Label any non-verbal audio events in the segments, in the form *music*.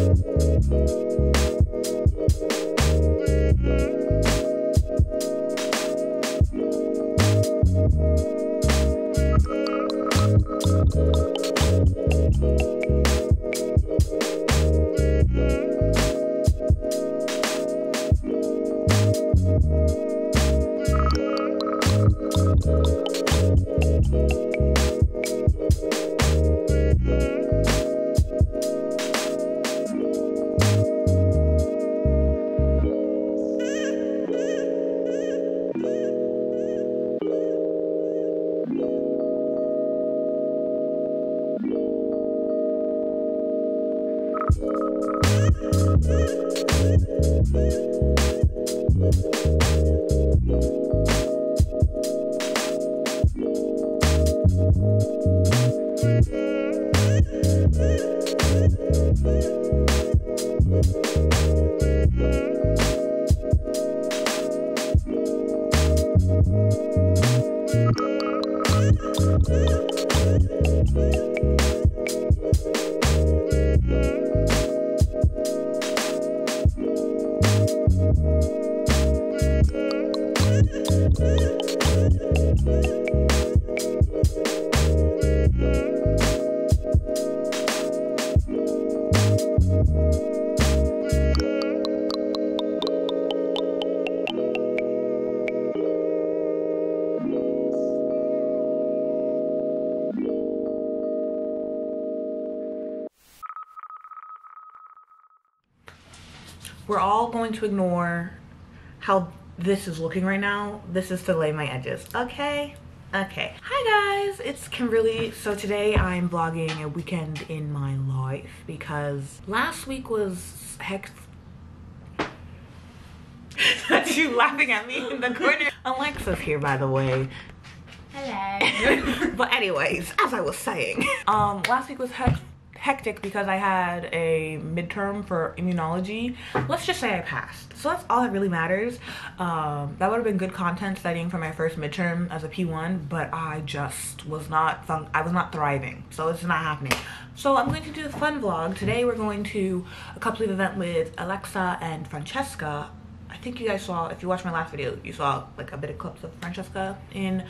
Thank you. We're going to ignore how this is looking right now. This is to lay my edges, okay? Okay. Hi guys, it's Kimberly. So today I'm vlogging a weekend in my life because last week was heck That's *laughs* you laughing at me in the corner. Alexa's here by the way. Hello. *laughs* but anyways, as I was saying, um, last week was heck hectic because I had a midterm for immunology. Let's just say I passed. So that's all that really matters. Um, that would have been good content studying for my first midterm as a P1, but I just was not, I was not thriving. So it's not happening. So I'm going to do a fun vlog. Today we're going to a couple of event with Alexa and Francesca. I think you guys saw, if you watched my last video, you saw like a bit of clips of Francesca in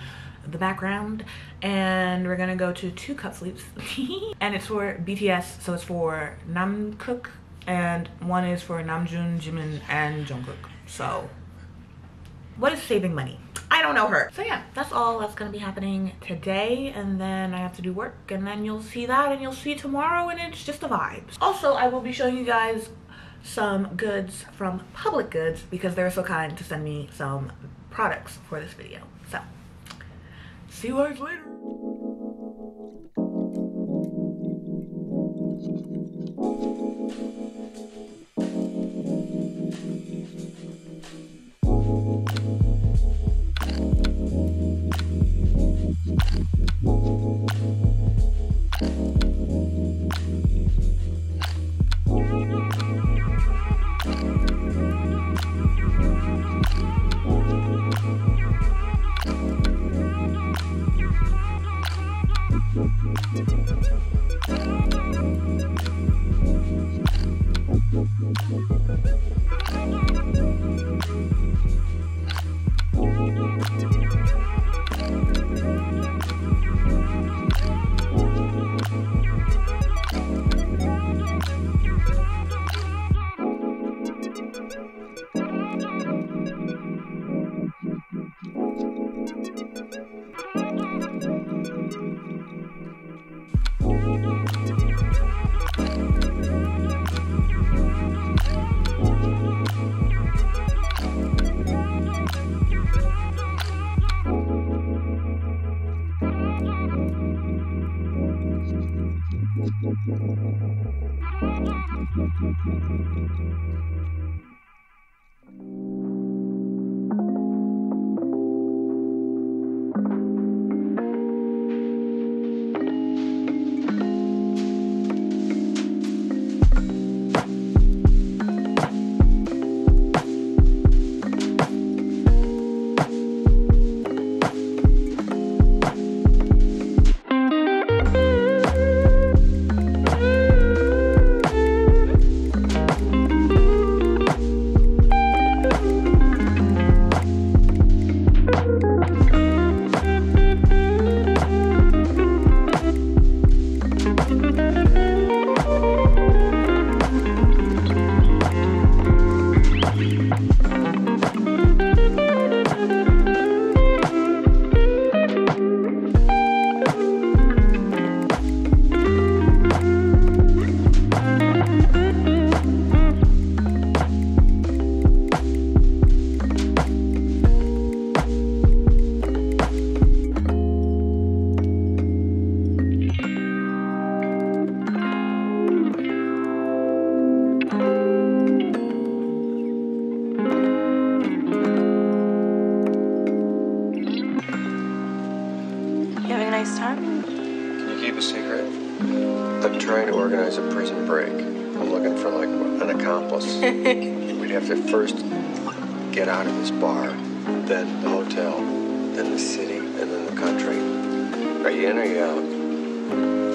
the background and we're gonna go to two cup sleeves *laughs* and it's for BTS so it's for Namkook and one is for Namjoon, Jimin and Jungkook so what is saving money? I don't know her. So yeah, that's all that's gonna be happening today and then I have to do work and then you'll see that and you'll see tomorrow and it's just a vibes. Also, I will be showing you guys some goods from Public Goods because they're so kind to send me some products for this video. So See you guys later. Get out of this bar, then the hotel, then the city, and then the country. Are you in or you out?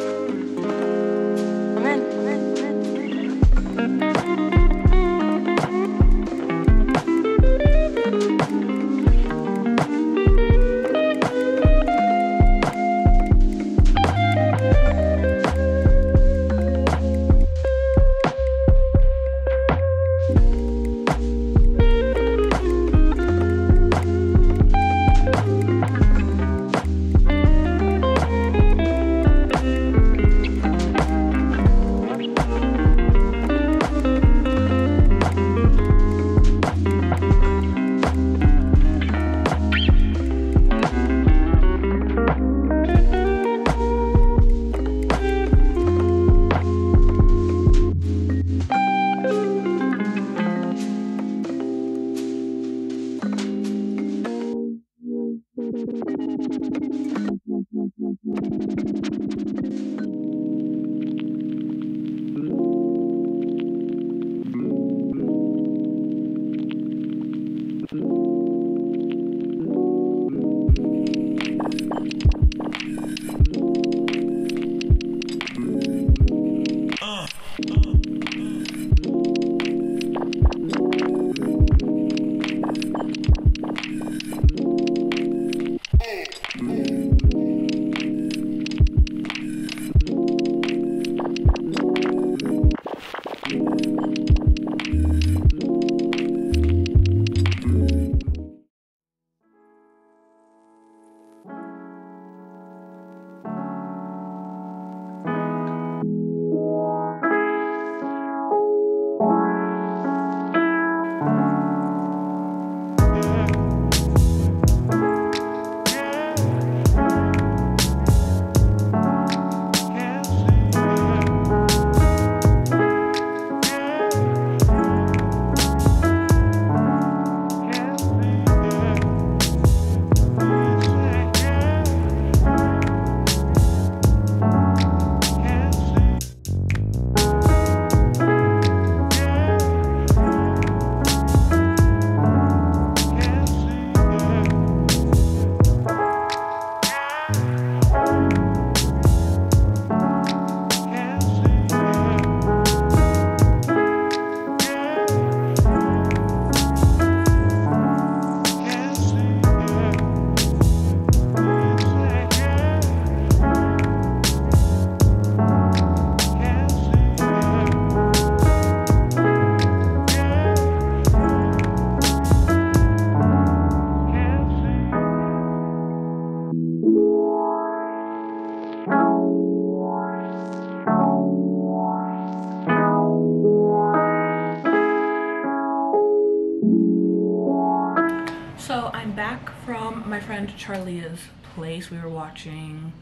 So I'm back from my friend Charlia's place. We were watching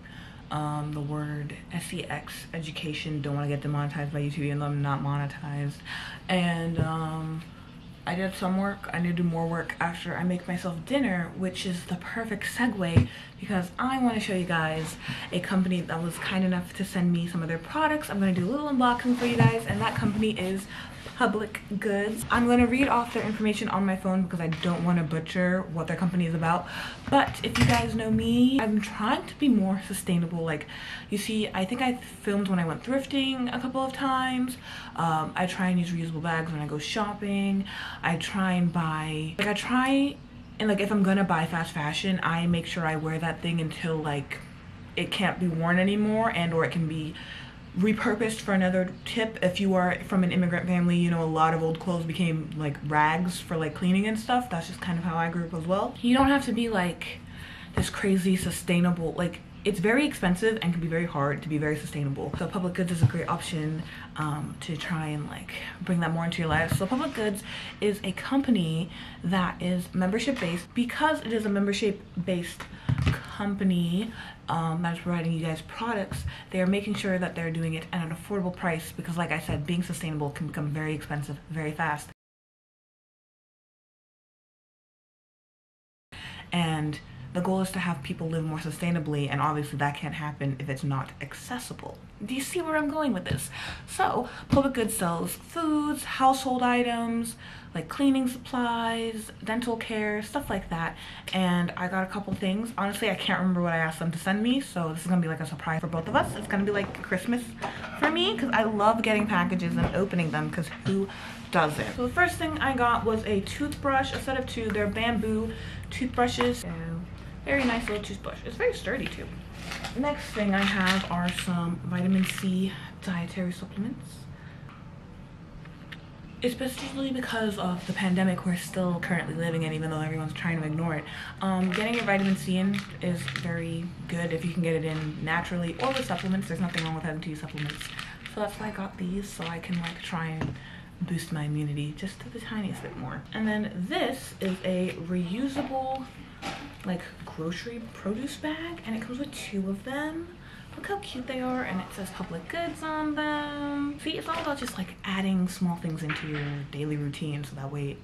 um, the word SEX education. Don't want to get demonetized by YouTube though I'm not monetized. And um, I did some work. I need to do more work after I make myself dinner, which is the perfect segue because I want to show you guys a company that was kind enough to send me some of their products. I'm going to do a little unboxing for you guys and that company is Public Goods. I'm going to read off their information on my phone because I don't want to butcher what their company is about. But if you guys know me, I'm trying to be more sustainable. Like, you see, I think I filmed when I went thrifting a couple of times. Um, I try and use reusable bags when I go shopping. I try and buy, like I try and like if I'm gonna buy fast fashion, I make sure I wear that thing until like it can't be worn anymore and or it can be repurposed for another tip. If you are from an immigrant family you know a lot of old clothes became like rags for like cleaning and stuff. That's just kind of how i grew up as well. You don't have to be like this crazy sustainable like it's very expensive and can be very hard to be very sustainable. So public goods is a great option um, to try and like bring that more into your life. So public goods is a company that is membership based because it is a membership based company um, that is providing you guys products, they are making sure that they're doing it at an affordable price because like I said, being sustainable can become very expensive very fast. And the goal is to have people live more sustainably, and obviously that can't happen if it's not accessible. Do you see where I'm going with this? So, public goods sells foods, household items, like cleaning supplies, dental care, stuff like that. And I got a couple things. Honestly, I can't remember what I asked them to send me, so this is gonna be like a surprise for both of us. It's gonna be like Christmas for me because I love getting packages and opening them because who doesn't? So the first thing I got was a toothbrush, a set of two. They're bamboo toothbrushes. Very nice little toothbrush. It's very sturdy too. Next thing I have are some vitamin C dietary supplements. Especially because of the pandemic we're still currently living in even though everyone's trying to ignore it. Um, getting your vitamin c in is very good if you can get it in naturally or with supplements. There's nothing wrong with having two supplements. So that's why i got these so i can like try and boost my immunity just to the tiniest bit more. And then this is a reusable like grocery produce bag and it comes with two of them Look how cute they are and it says public goods on them. See, it's all about just like adding small things into your daily routine so that way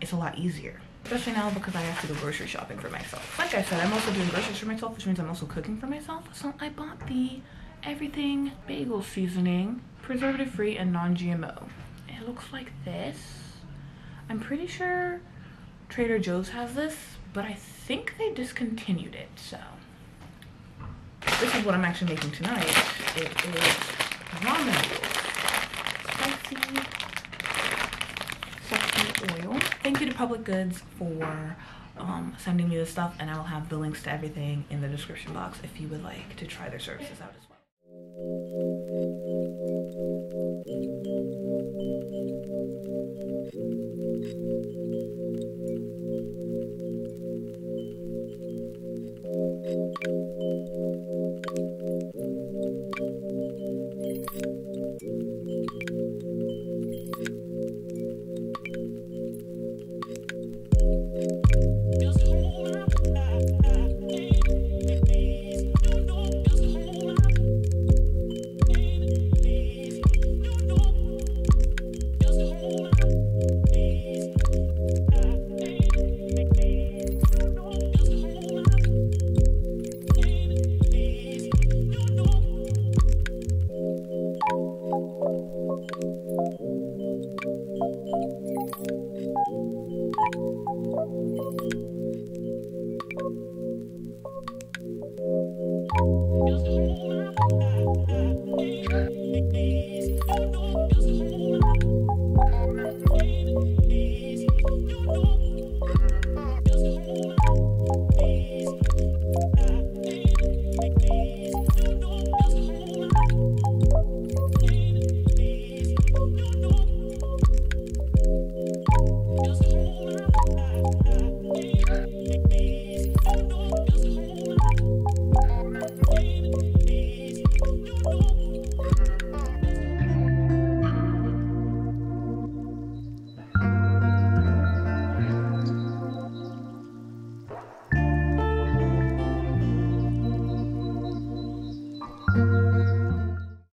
it's a lot easier. Especially now because I have to go grocery shopping for myself. Like I said, I'm also doing groceries for myself, which means I'm also cooking for myself. So I bought the Everything Bagel Seasoning, preservative free and non-GMO. It looks like this. I'm pretty sure Trader Joe's has this, but I think they discontinued it, so this is what I'm actually making tonight. It is ramen noodles. Spicy, sesame oil. Thank you to Public Goods for um, sending me this stuff and I will have the links to everything in the description box if you would like to try their services out as well.